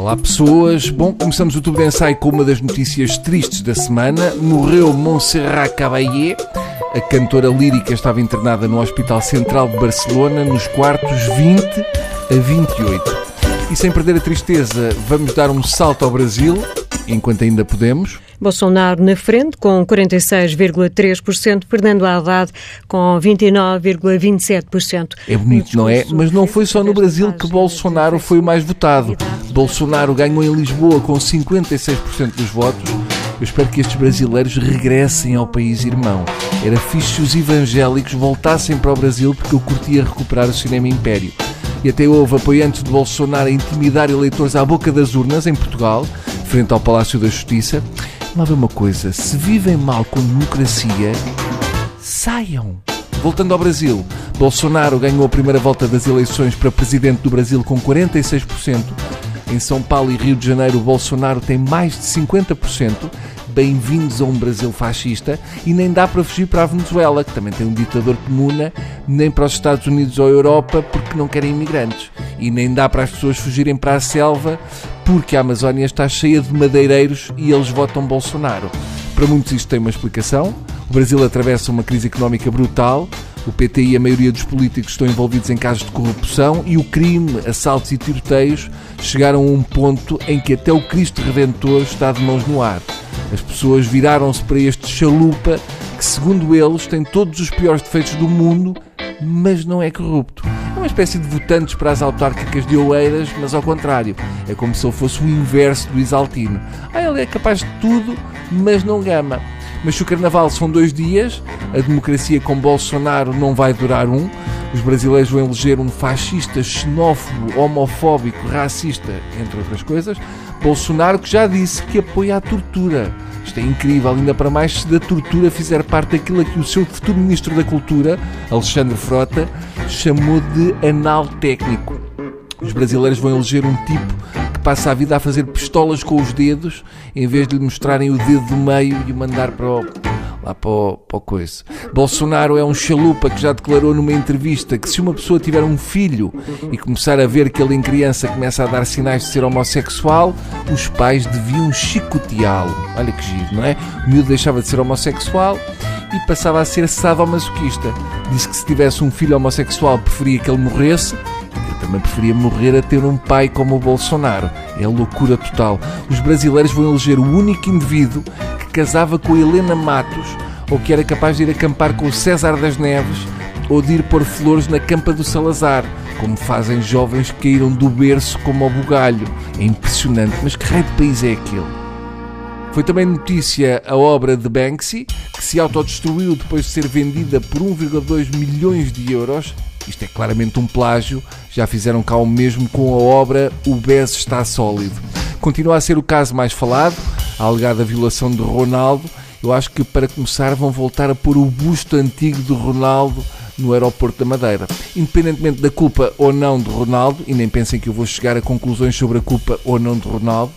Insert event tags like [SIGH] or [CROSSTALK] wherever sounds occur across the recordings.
Olá pessoas, bom, começamos o tubo de ensaio com uma das notícias tristes da semana. Morreu Montserrat Caballé, a cantora lírica estava internada no Hospital Central de Barcelona nos quartos 20 a 28. E sem perder a tristeza, vamos dar um salto ao Brasil, enquanto ainda podemos. Bolsonaro na frente, com 46,3%, Fernando Haddad com 29,27%. É bonito, não é? Mas não foi só no Brasil que Bolsonaro foi o mais votado. Bolsonaro ganhou em Lisboa com 56% dos votos. Eu espero que estes brasileiros regressem ao país irmão. Era fixe se os evangélicos voltassem para o Brasil porque eu curtia recuperar o cinema império. E até houve apoiantes de Bolsonaro a intimidar eleitores à boca das urnas em Portugal, frente ao Palácio da Justiça. Lá vê uma coisa: se vivem mal com democracia, saiam. Voltando ao Brasil, Bolsonaro ganhou a primeira volta das eleições para presidente do Brasil com 46%. Em São Paulo e Rio de Janeiro, Bolsonaro tem mais de 50%. Bem-vindos a um Brasil fascista e nem dá para fugir para a Venezuela, que também tem um ditador comuna, nem para os Estados Unidos ou a Europa, porque não querem imigrantes. E nem dá para as pessoas fugirem para a selva, porque a Amazónia está cheia de madeireiros e eles votam Bolsonaro. Para muitos isto tem uma explicação. O Brasil atravessa uma crise económica brutal. O PT e a maioria dos políticos estão envolvidos em casos de corrupção e o crime, assaltos e tiroteios chegaram a um ponto em que até o Cristo Redentor está de mãos no ar. As pessoas viraram-se para este chalupa que, segundo eles, tem todos os piores defeitos do mundo, mas não é corrupto. Espécie de votantes para as autárquicas de Oeiras, mas ao contrário. É como se ele fosse o inverso do Isaltino. Ah, ele é capaz de tudo, mas não gama. Mas se o carnaval são dois dias, a democracia com Bolsonaro não vai durar um. Os brasileiros vão eleger um fascista, xenófobo, homofóbico, racista, entre outras coisas. Bolsonaro que já disse que apoia a tortura. Isto é incrível, ainda para mais se da tortura fizer parte daquilo a que o seu futuro Ministro da Cultura, Alexandre Frota, chamou de anal técnico. Os brasileiros vão eleger um tipo que passa a vida a fazer pistolas com os dedos, em vez de lhe mostrarem o dedo do meio e o mandar para o, lá para o, o coice. Bolsonaro é um chalupa que já declarou numa entrevista que se uma pessoa tiver um filho e começar a ver que ele em criança começa a dar sinais de ser homossexual, os pais deviam chicoteá-lo. Olha que giro, não é? O miúdo deixava de ser homossexual e passava a ser sadomasoquista. Disse que se tivesse um filho homossexual preferia que ele morresse também preferia morrer a ter um pai como o Bolsonaro. É loucura total. Os brasileiros vão eleger o único indivíduo casava com Helena Matos ou que era capaz de ir acampar com o César das Neves ou de ir pôr flores na campa do Salazar, como fazem jovens que caíram do berço como ao bugalho. É impressionante, mas que raio de país é aquele? Foi também notícia a obra de Banksy, que se autodestruiu depois de ser vendida por 1,2 milhões de euros isto é claramente um plágio, já fizeram cá o mesmo com a obra O Bez está sólido. Continua a ser o caso mais falado, a alegada violação de Ronaldo. Eu acho que para começar vão voltar a pôr o busto antigo de Ronaldo no aeroporto da Madeira. Independentemente da culpa ou não de Ronaldo, e nem pensem que eu vou chegar a conclusões sobre a culpa ou não de Ronaldo,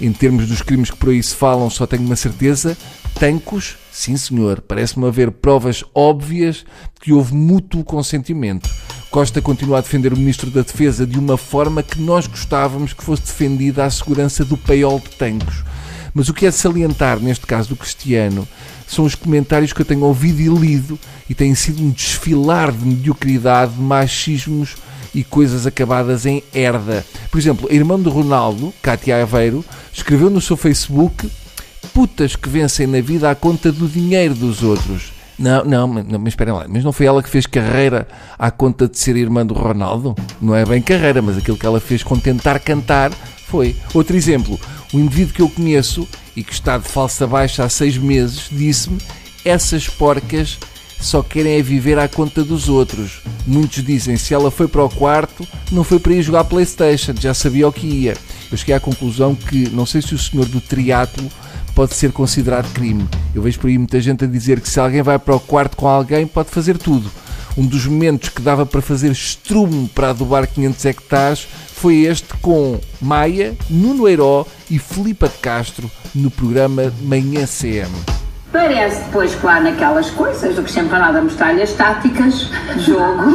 em termos dos crimes que por aí se falam, só tenho uma certeza: tancos, sim senhor, parece-me haver provas óbvias de que houve mútuo consentimento. Costa continua a defender o Ministro da Defesa de uma forma que nós gostávamos que fosse defendida a segurança do paiol de tancos. Mas o que é salientar, neste caso do Cristiano, são os comentários que eu tenho ouvido e lido e têm sido um desfilar de mediocridade, de machismos e coisas acabadas em herda. Por exemplo, a irmã de Ronaldo, Cátia Aveiro, escreveu no seu Facebook putas que vencem na vida à conta do dinheiro dos outros. Não, não, não, mas esperem lá, mas não foi ela que fez carreira à conta de ser irmã do Ronaldo? Não é bem carreira, mas aquilo que ela fez com tentar cantar foi. Outro exemplo, o indivíduo que eu conheço e que está de falsa baixa há seis meses disse-me: essas porcas só querem é viver à conta dos outros. Muitos dizem se ela foi para o quarto, não foi para ir jogar Playstation, já sabia o que ia. Eu cheguei à conclusão que não sei se o senhor do triatlo pode ser considerado crime. Eu vejo por aí muita gente a dizer que se alguém vai para o quarto com alguém pode fazer tudo. Um dos momentos que dava para fazer estrumo para adubar 500 hectares foi este com Maia, Nuno Heiró e Filipa de Castro no programa Manhã CM. Parece depois, claro, naquelas coisas do que sempre mostrar-lhe as táticas de jogo,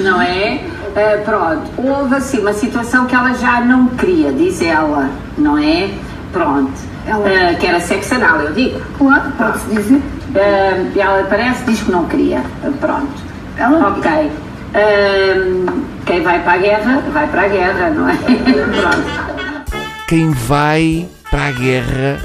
não é? Uh, pronto, houve assim uma situação que ela já não queria, diz ela, não é? Pronto. Ela... Uh, que era sexo anal, eu digo. Claro, pode-se dizer. Uh, ela parece, diz que não queria. pronto. Ela ok. Quem vai para a guerra, vai para a guerra, não é? [LAUGHS] pronto. Quem vai para a guerra,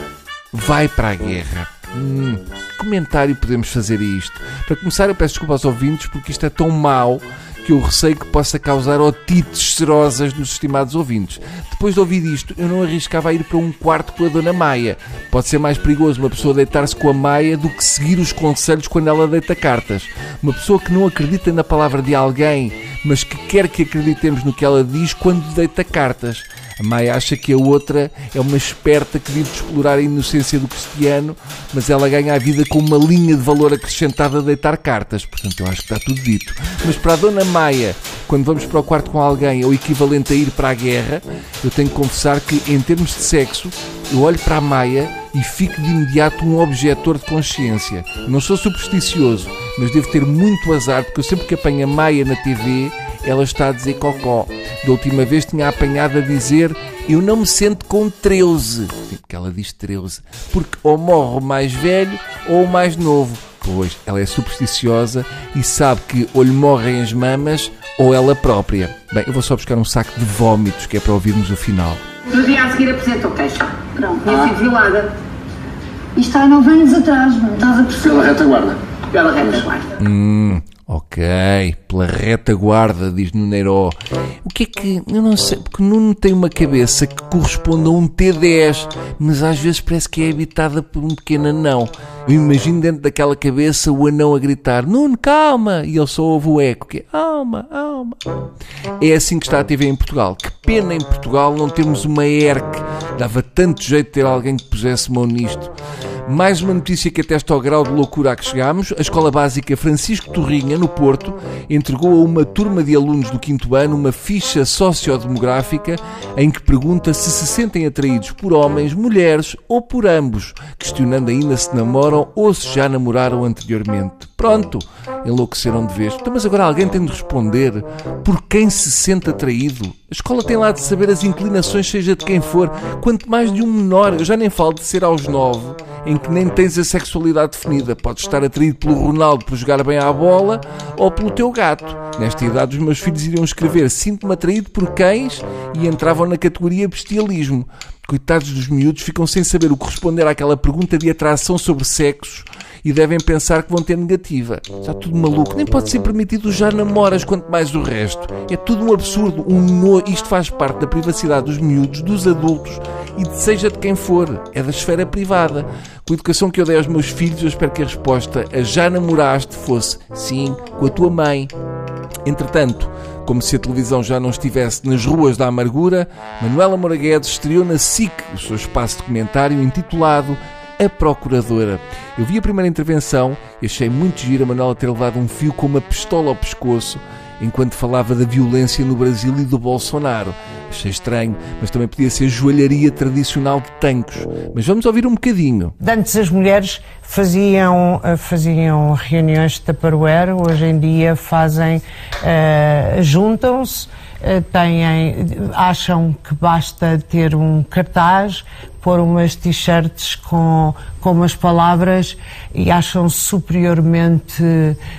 vai para a guerra. Hum, comentário podemos fazer isto? Para começar, eu peço desculpa aos ouvintes porque isto é tão mau que eu receio que possa causar otites serosas nos estimados ouvintes. Depois de ouvir isto, eu não arriscava a ir para um quarto com a Dona Maia. Pode ser mais perigoso uma pessoa deitar-se com a Maia do que seguir os conselhos quando ela deita cartas. Uma pessoa que não acredita na palavra de alguém, mas que quer que acreditemos no que ela diz quando deita cartas. A Maia acha que a outra é uma esperta que vive de explorar a inocência do cristiano, mas ela ganha a vida com uma linha de valor acrescentada a deitar cartas. Portanto, eu acho que está tudo dito. Mas para a Dona Maia, quando vamos para o quarto com alguém, é o equivalente a ir para a guerra, eu tenho que confessar que, em termos de sexo, eu olho para a Maia e fico de imediato um objetor de consciência. Não sou supersticioso, mas devo ter muito azar, porque eu sempre que apanho a Maia na TV, ela está a dizer cocó. Da última vez tinha apanhado a dizer eu não me sento com 13. Porque ela diz 13. Porque ou morre o mais velho ou o mais novo. Pois, ela é supersticiosa e sabe que ou lhe morrem as mamas ou ela própria. Bem, eu vou só buscar um saco de vómitos que é para ouvirmos o final. No dia a seguir apresentou queixa. Pronto, tinha ah. sido violada. Isto há nove anos atrás, não estás a perceber? Pela retaguarda. Pela retaguarda. Hum. Ok, pela retaguarda, diz Nuneiro. O que é que. Eu não sei, porque Nuno tem uma cabeça que corresponde a um T10, mas às vezes parece que é habitada por um pequeno anão. Eu imagino dentro daquela cabeça o anão a gritar: Nuno, calma! E ele só ouve o eco, que é alma, alma. É assim que está a TV em Portugal. Que pena em Portugal não termos uma ERC. Dava tanto jeito de ter alguém que pusesse mão nisto. Mais uma notícia que atesta ao grau de loucura a que chegamos. A Escola Básica Francisco Torrinha, no Porto, entregou a uma turma de alunos do quinto ano uma ficha sociodemográfica em que pergunta se se sentem atraídos por homens, mulheres ou por ambos, questionando ainda se namoram ou se já namoraram anteriormente. Pronto, enlouqueceram de vez. Então, mas agora alguém tem de responder por quem se sente atraído. A escola tem lá de saber as inclinações, seja de quem for, quanto mais de um menor. Eu já nem falo de ser aos nove em que nem tens a sexualidade definida. Podes estar atraído pelo Ronaldo por jogar bem à bola ou pelo teu gato. Nesta idade, os meus filhos iriam escrever sinto-me atraído por cães e entravam na categoria bestialismo. Coitados dos miúdos ficam sem saber o que responder àquela pergunta de atração sobre sexos e devem pensar que vão ter negativa. Está tudo maluco. Nem pode ser permitido já namoras, quanto mais o resto. É tudo um absurdo. Um no... Isto faz parte da privacidade dos miúdos, dos adultos e de seja de quem for. É da esfera privada. Com a educação que eu dei aos meus filhos, eu espero que a resposta a já namoraste fosse sim, com a tua mãe. Entretanto, como se a televisão já não estivesse nas ruas da amargura, Manuela Moraguedes estreou na SIC o seu espaço documentário intitulado a Procuradora. Eu vi a primeira intervenção e achei muito giro a Manuela ter levado um fio com uma pistola ao pescoço enquanto falava da violência no Brasil e do Bolsonaro. Achei estranho, mas também podia ser joalharia tradicional de tancos. Mas vamos ouvir um bocadinho. Antes as mulheres faziam, eh, faziam reuniões de Tupperware, hoje em dia fazem, uh, juntam-se, uh, têm, acham que basta ter um cartaz, pôr umas t-shirts com, com umas palavras e acham superiormente,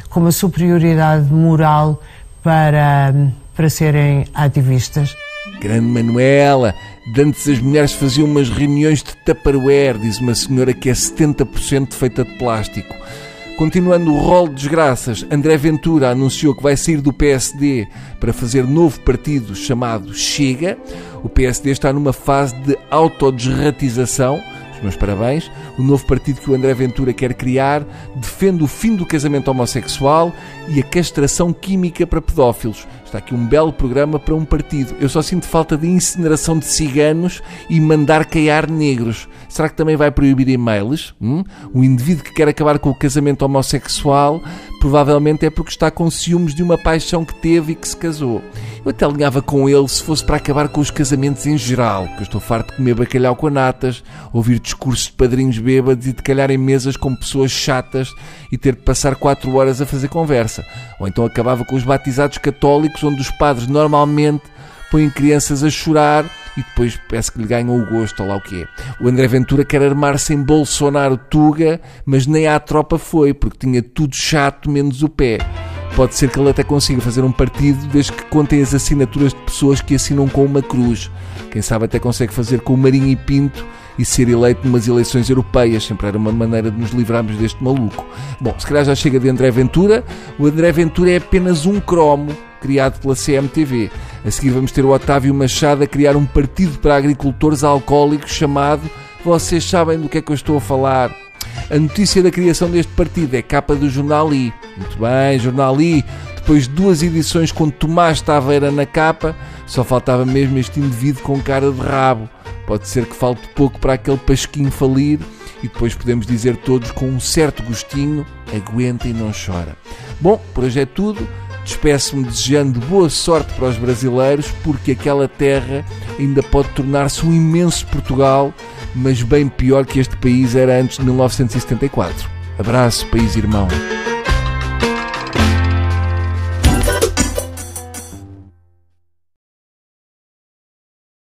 com uma superioridade moral para, para serem ativistas. Grande Manuela, antes as mulheres faziam umas reuniões de Tupperware, diz uma senhora que é 70% feita de plástico. Continuando o rol de desgraças, André Ventura anunciou que vai sair do PSD para fazer novo partido chamado Chega. O PSD está numa fase de autodesratização os meus parabéns. O novo partido que o André Ventura quer criar defende o fim do casamento homossexual e a castração química para pedófilos. Está aqui um belo programa para um partido. Eu só sinto falta de incineração de ciganos e mandar caiar negros. Será que também vai proibir e-mails? Hum? Um indivíduo que quer acabar com o casamento homossexual provavelmente é porque está com ciúmes de uma paixão que teve e que se casou. Eu até alinhava com ele se fosse para acabar com os casamentos em geral, que eu estou farto de comer bacalhau com natas, ouvir discursos de padrinhos bêbados e de calhar em mesas com pessoas chatas e ter de passar quatro horas a fazer conversa. Ou então acabava com os batizados católicos onde os padres normalmente põem crianças a chorar e depois parece que lhe ganham o gosto, ou lá o que é. O André Ventura quer armar-se em Bolsonaro Tuga, mas nem à tropa foi, porque tinha tudo chato menos o pé. Pode ser que ele até consiga fazer um partido desde que contem as assinaturas de pessoas que assinam com uma cruz. Quem sabe até consegue fazer com o Marinho e Pinto e ser eleito numas eleições europeias. Sempre era uma maneira de nos livrarmos deste maluco. Bom, se calhar já chega de André Ventura. O André Ventura é apenas um cromo criado pela CMTV. A seguir vamos ter o Otávio Machado a criar um partido para agricultores alcoólicos chamado Vocês sabem do que é que eu estou a falar? A notícia da criação deste partido é capa do Jornal I. Muito bem, Jornal I. Depois de duas edições com Tomás Taveira na capa, só faltava mesmo este indivíduo com cara de rabo. Pode ser que falte pouco para aquele pasquinho falir e depois podemos dizer todos com um certo gostinho: aguenta e não chora. Bom, por hoje é tudo. Despeço-me desejando boa sorte para os brasileiros, porque aquela terra ainda pode tornar-se um imenso Portugal, mas bem pior que este país era antes de 1974. Abraço, país irmão.